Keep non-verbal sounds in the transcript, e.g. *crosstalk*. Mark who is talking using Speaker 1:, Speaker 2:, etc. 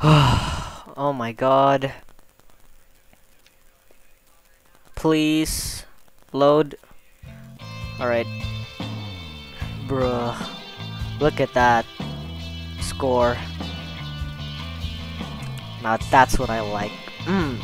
Speaker 1: *sighs* Oh my god. Please load. Alright. Bruh. Look at that score. Now that's what I like. Mm.